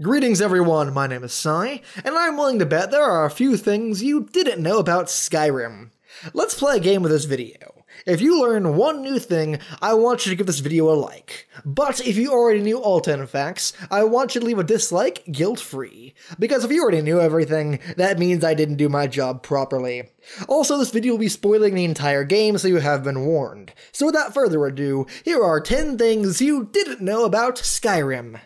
Greetings everyone, my name is Syy, and I'm willing to bet there are a few things you didn't know about Skyrim. Let's play a game with this video. If you learn one new thing, I want you to give this video a like. But if you already knew all 10 facts, I want you to leave a dislike guilt-free. Because if you already knew everything, that means I didn't do my job properly. Also, this video will be spoiling the entire game, so you have been warned. So without further ado, here are 10 things you didn't know about Skyrim.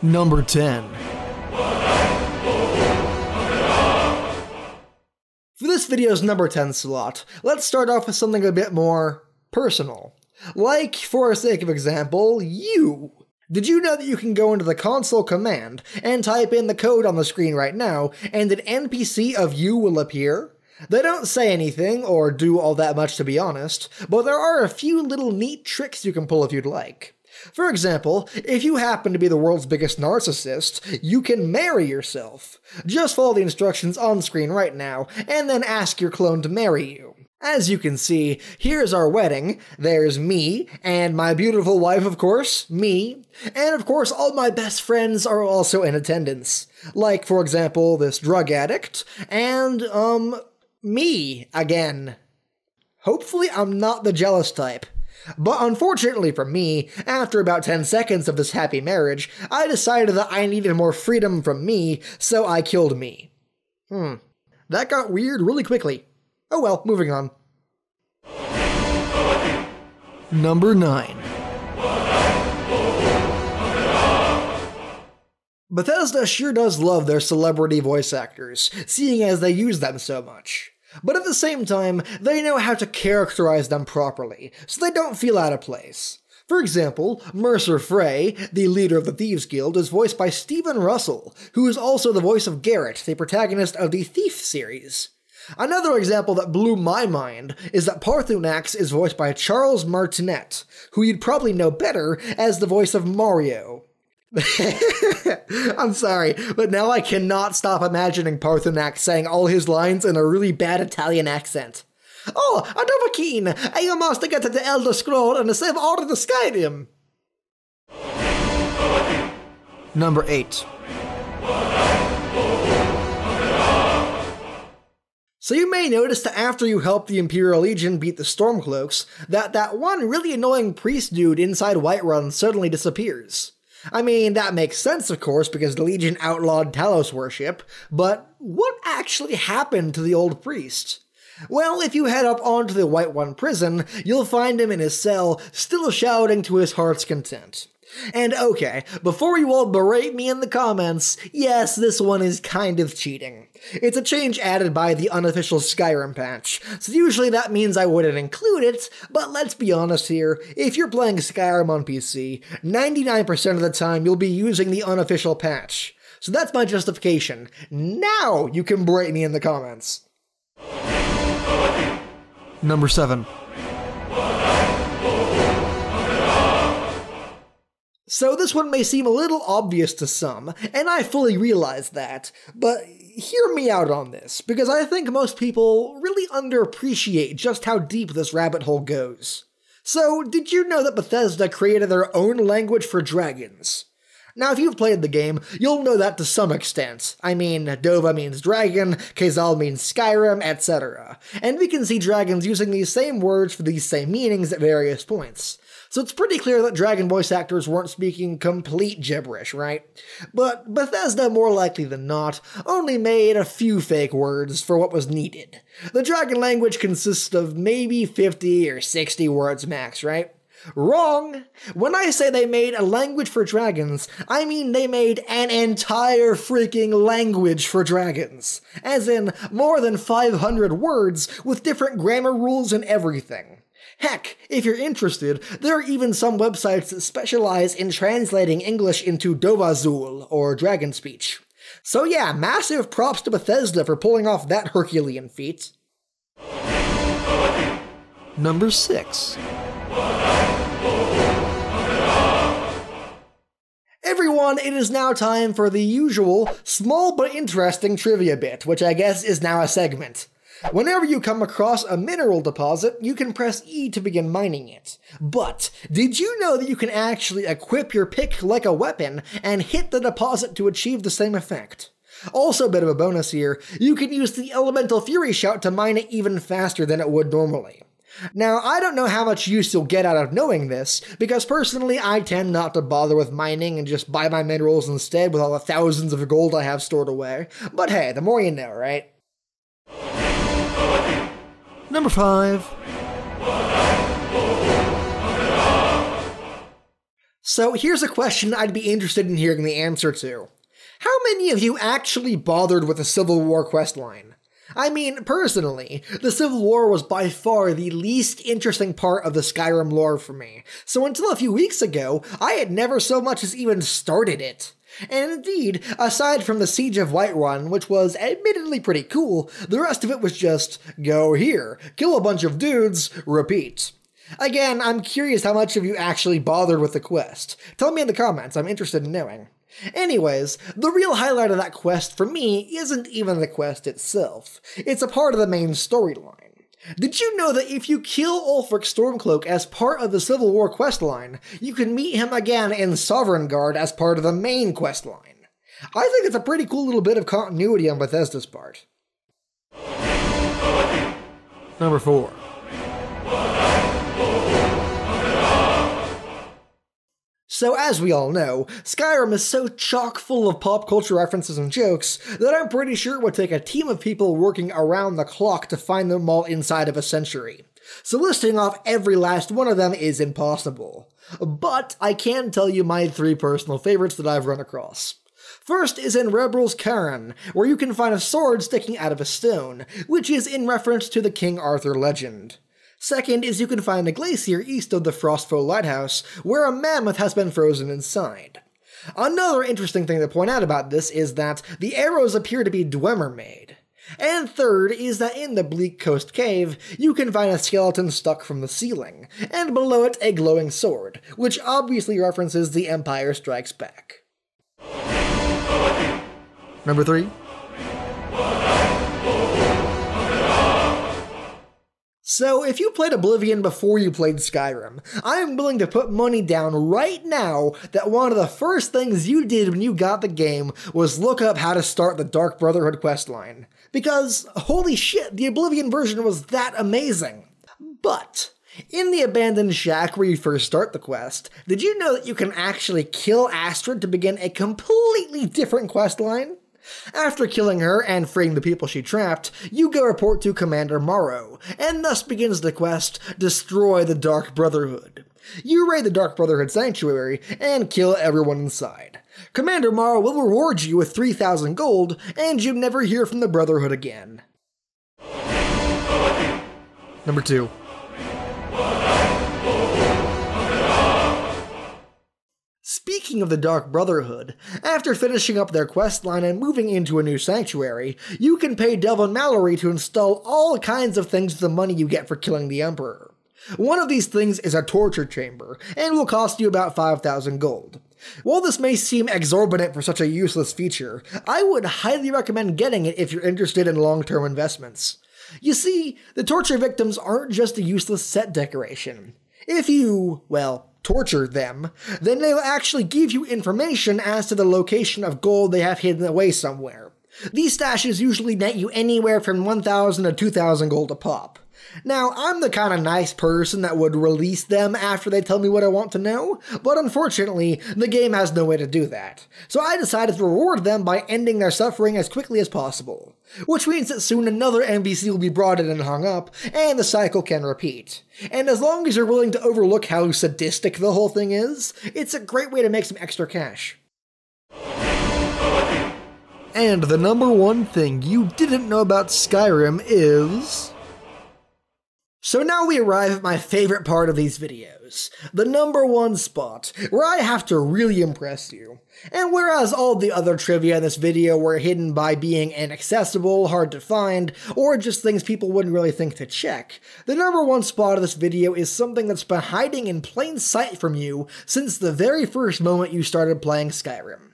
Number 10. For this video's number 10 slot, let's start off with something a bit more personal. Like, for sake of example, you. Did you know that you can go into the console command and type in the code on the screen right now, and an NPC of you will appear? They don't say anything or do all that much to be honest, but there are a few little neat tricks you can pull if you'd like. For example, if you happen to be the world's biggest narcissist, you can marry yourself. Just follow the instructions on screen right now, and then ask your clone to marry you. As you can see, here's our wedding. There's me, and my beautiful wife, of course, me, and of course, all my best friends are also in attendance. Like, for example, this drug addict, and, um, me again. Hopefully, I'm not the jealous type. But unfortunately for me, after about 10 seconds of this happy marriage, I decided that I needed more freedom from me, so I killed me. Hmm. That got weird really quickly. Oh well, moving on. Number 9. Bethesda sure does love their celebrity voice actors, seeing as they use them so much. But at the same time, they know how to characterize them properly, so they don't feel out of place. For example, Mercer Frey, the leader of the Thieves Guild, is voiced by Stephen Russell, who is also the voice of Garrett, the protagonist of the Thief series. Another example that blew my mind is that Paarthurnax is voiced by Charles Martinet, who you'd probably know better as the voice of Mario. I'm sorry, but now I cannot stop imagining Paarthurnax saying all his lines in a really bad Italian accent. Oh, Dovahkiin, I must get to the Elder Scroll and save all of the Skyrim. Number 8. So you may notice that after you help the Imperial Legion beat the Stormcloaks, that that one really annoying priest dude inside Whiterun suddenly disappears. I mean, that makes sense, of course, because the Legion outlawed Talos worship, but what actually happened to the old priest? Well, if you head up onto the Whiterun prison, you'll find him in his cell, still shouting to his heart's content. And okay, before you all berate me in the comments, yes, this one is kind of cheating. It's a change added by the unofficial Skyrim patch, so usually that means I wouldn't include it, but let's be honest here, if you're playing Skyrim on PC, 99% of the time you'll be using the unofficial patch. So that's my justification. Now you can berate me in the comments. Number 7. So this one may seem a little obvious to some, and I fully realize that, but hear me out on this, because I think most people really underappreciate just how deep this rabbit hole goes. So, did you know that Bethesda created their own language for dragons? Now, if you've played the game, you'll know that to some extent. I mean, Dova means dragon, Keizaal means Skyrim, etc. And we can see dragons using these same words for these same meanings at various points. So it's pretty clear that Dragon voice actors weren't speaking complete gibberish, right? But Bethesda, more likely than not, only made a few fake words for what was needed. The Dragon language consists of maybe 50 or 60 words max, right? Wrong! When I say they made a language for dragons, I mean they made an entire freaking language for dragons. As in, more than 500 words with different grammar rules and everything. Heck, if you're interested, there are even some websites that specialize in translating English into Dovahzul, or dragon speech. So yeah, massive props to Bethesda for pulling off that Herculean feat. Number 6. It is now time for the usual, small but interesting trivia bit, which I guess is now a segment. Whenever you come across a mineral deposit, you can press E to begin mining it. But, did you know that you can actually equip your pick like a weapon and hit the deposit to achieve the same effect? Also, a bit of a bonus here, you can use the Elemental Fury Shout to mine it even faster than it would normally. Now, I don't know how much use you'll get out of knowing this, because personally I tend not to bother with mining and just buy my minerals instead with all the thousands of gold I have stored away. But hey, the more you know, right? Number 5. So here's a question I'd be interested in hearing the answer to. How many of you actually bothered with the Civil War questline? I mean, personally, the Civil War was by far the least interesting part of the Skyrim lore for me, so until a few weeks ago, I had never so much as even started it. And indeed, aside from the Siege of Whiterun, which was admittedly pretty cool, the rest of it was just go here, kill a bunch of dudes, repeat. Again, I'm curious how much of you actually bothered with the quest. Tell me in the comments, I'm interested in knowing. Anyways, the real highlight of that quest for me isn't even the quest itself, it's a part of the main storyline. Did you know that if you kill Ulfric Stormcloak as part of the Civil War questline, you can meet him again in Sovngarde as part of the main questline? I think it's a pretty cool little bit of continuity on Bethesda's part. Number 4. So, as we all know, Skyrim is so chock full of pop culture references and jokes that I'm pretty sure it would take a team of people working around the clock to find them all inside of a century. So, listing off every last one of them is impossible. But I can tell you my three personal favorites that I've run across. First is in Rebel's Cairn, where you can find a sword sticking out of a stone, which is in reference to the King Arthur legend. Second is you can find a glacier east of the Frostflow Lighthouse, where a mammoth has been frozen inside. Another interesting thing to point out about this is that the arrows appear to be Dwemer made. And third is that in the Bleak Coast Cave, you can find a skeleton stuck from the ceiling, and below it a glowing sword, which obviously references The Empire Strikes Back. Number 3 So, if you played Oblivion before you played Skyrim, I am willing to put money down right now that one of the first things you did when you got the game was look up how to start the Dark Brotherhood questline. Because, holy shit, the Oblivion version was that amazing. But, in the abandoned shack where you first start the quest, did you know that you can actually kill Astrid to begin a completely different questline? After killing her and freeing the people she trapped, you go report to Commander Maro, and thus begins the quest Destroy the Dark Brotherhood. You raid the Dark Brotherhood Sanctuary and kill everyone inside. Commander Maro will reward you with 3,000 gold, and you never hear from the Brotherhood again. Number 2. Speaking of the Dark Brotherhood, after finishing up their quest line and moving into a new sanctuary, you can pay Delvin Mallory to install all kinds of things with the money you get for killing the Emperor. One of these things is a torture chamber, and will cost you about 5,000 gold. While this may seem exorbitant for such a useless feature, I would highly recommend getting it if you're interested in long term investments. You see, the torture victims aren't just a useless set decoration. If you, well, torture them, then they will actually give you information as to the location of gold they have hidden away somewhere. These stashes usually net you anywhere from 1,000 to 2,000 gold a pop. Now, I'm the kind of nice person that would release them after they tell me what I want to know, but unfortunately, the game has no way to do that. So I decided to reward them by ending their suffering as quickly as possible. Which means that soon another NPC will be brought in and hung up, and the cycle can repeat. And as long as you're willing to overlook how sadistic the whole thing is, it's a great way to make some extra cash. And the number one thing you didn't know about Skyrim is. So now we arrive at my favorite part of these videos, the number one spot, where I have to really impress you. And whereas all the other trivia in this video were hidden by being inaccessible, hard to find, or just things people wouldn't really think to check, the number one spot of this video is something that's been hiding in plain sight from you since the very first moment you started playing Skyrim.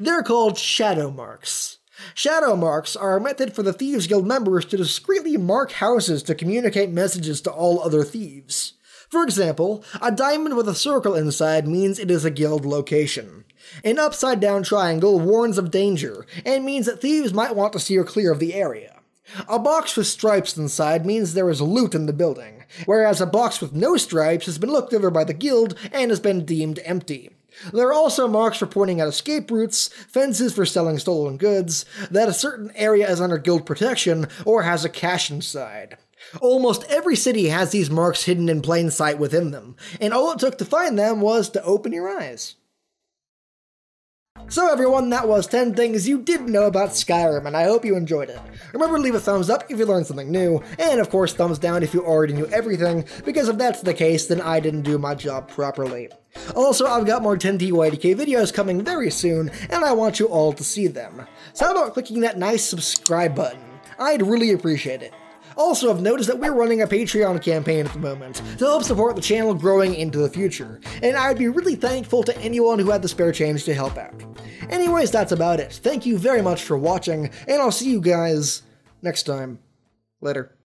They're called shadow marks. Shadow marks are a method for the Thieves Guild members to discreetly mark houses to communicate messages to all other thieves. For example, a diamond with a circle inside means it is a guild location. An upside down triangle warns of danger and means that thieves might want to steer clear of the area. A box with stripes inside means there is loot in the building, whereas a box with no stripes has been looked over by the guild and has been deemed empty. There are also marks for pointing out escape routes, fences for selling stolen goods, that a certain area is under guild protection or has a cache inside. Almost every city has these marks hidden in plain sight within them, and all it took to find them was to open your eyes. So everyone, that was 10 things you didn't know about Skyrim, and I hope you enjoyed it. Remember to leave a thumbs up if you learned something new, and of course thumbs down if you already knew everything, because if that's the case, then I didn't do my job properly. Also, I've got more 10TYDK videos coming very soon, and I want you all to see them. So how about clicking that nice subscribe button? I'd really appreciate it. Also, I've noticed that we're running a Patreon campaign at the moment to help support the channel growing into the future, and I'd be really thankful to anyone who had the spare change to help out. Anyways, that's about it. Thank you very much for watching, and I'll see you guys next time. Later.